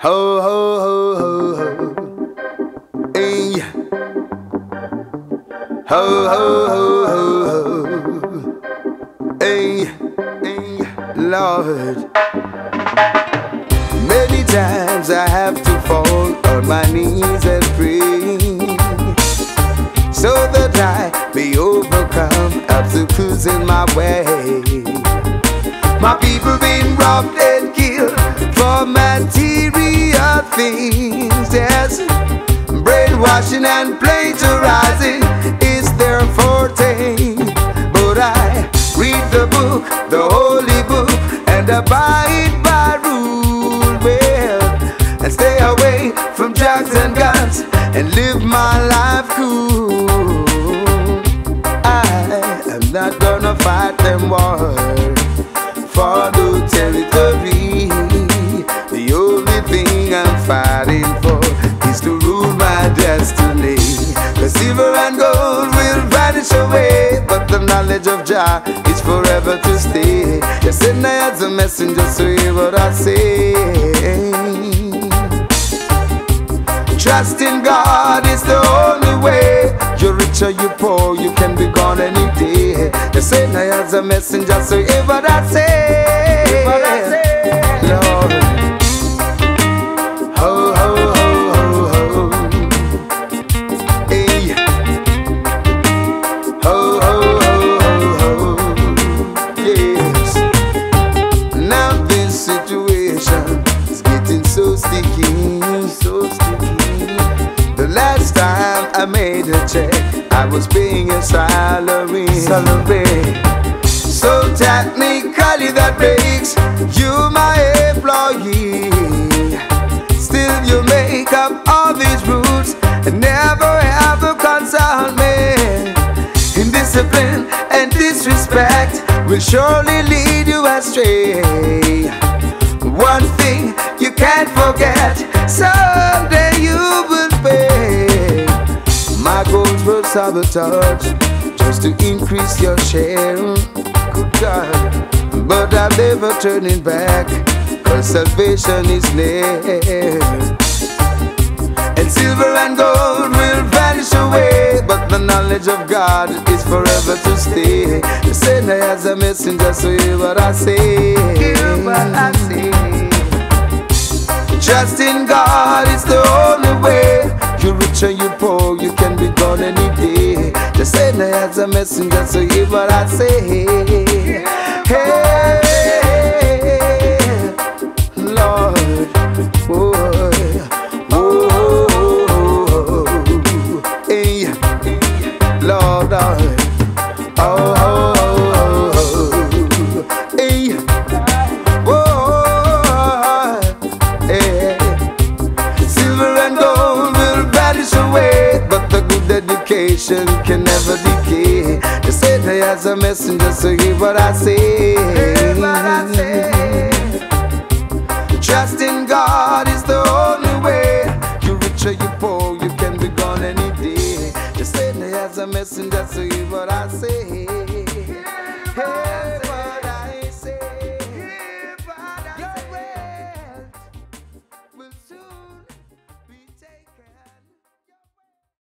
Ho, ho, ho, ho, ho. Hey. Ho, ho, ho, ho, ho. Hey, hey, Lord. Many times brainwashing and plagiarizing The silver and gold will vanish away, but the knowledge of Jah is forever to stay. Just send I as a messenger, so hear what I say. Trust in God is the only way. You're rich or you poor, you can be gone any day. Jah send I as a messenger, so hear what I say. Last time I made a check, I was paying a salary. Salary. So technically that makes you my employee. Still you make up all these rules and never ever consult me. Indiscipline and disrespect will surely lead you astray. One thing you can't forget, someday sabotage just to increase your share. Good God, but I'm never turning back, cause salvation is near. And silver and gold will vanish away, but the knowledge of God is forever to stay. The sender has a messenger, so hear what I say. Hear what I say. Trust in God is the has a messenger, so hear what I say. Hey, Lord, oh, oh, oh, hey, Lord, oh, oh, oh, can never decay. The Satan has a messenger, so hear what I say. Trust in God is the only way. You rich or you poor, you can be gone any day. The Satan has a messenger, so hear what I say. Hey.